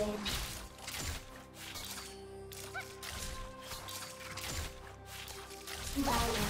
Savage. Valiant.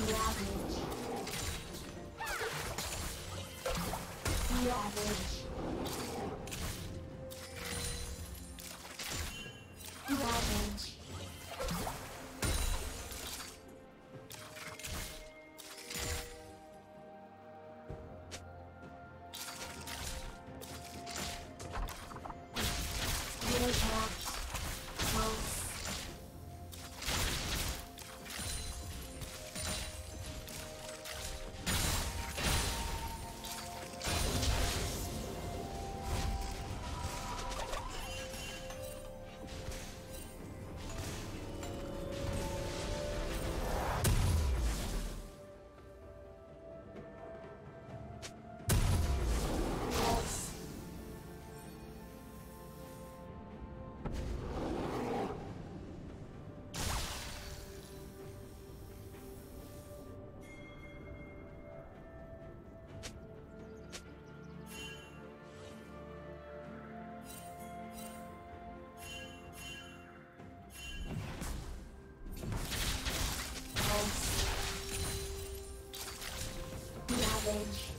Ravage. Ravage.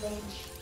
savage.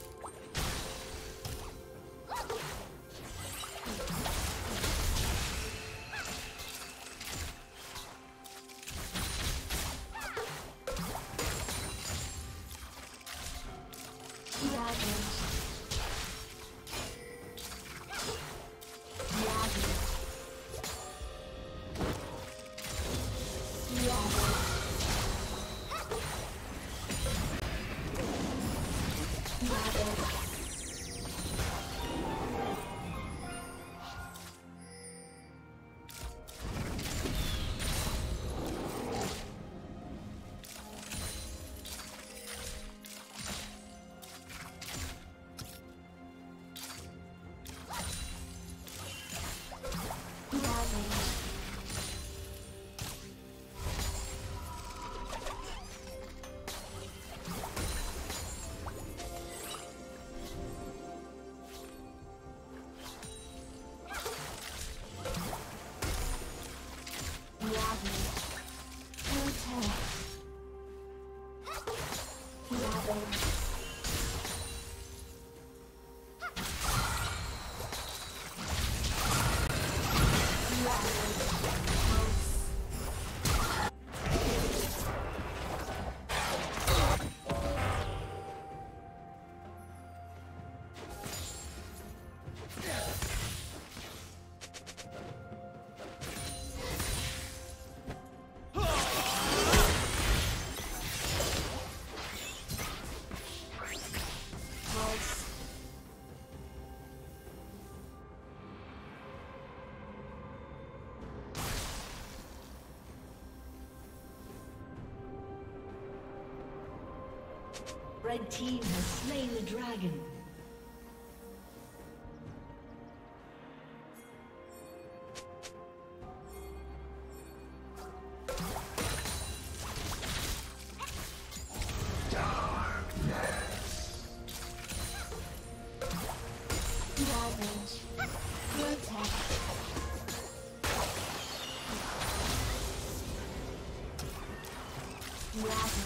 Red team has slain the dragon. Ravage.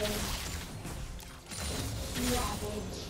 Ravage. Ravage.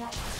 Ravage.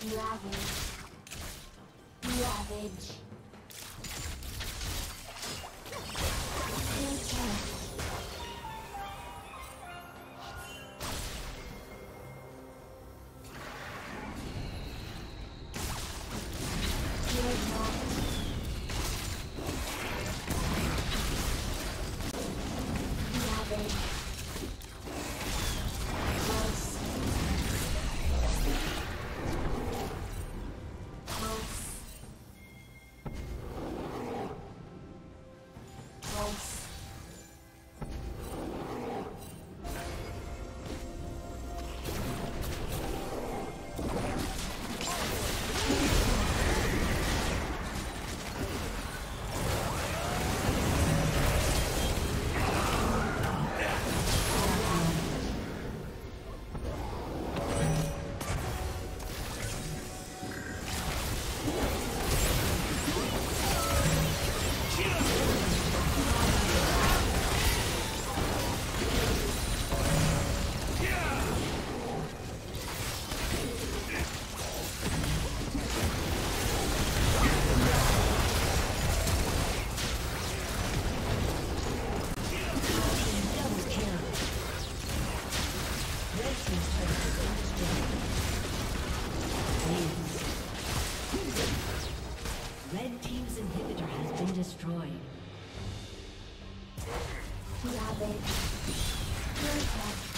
Ravage. Ravage. Attack. Ravage.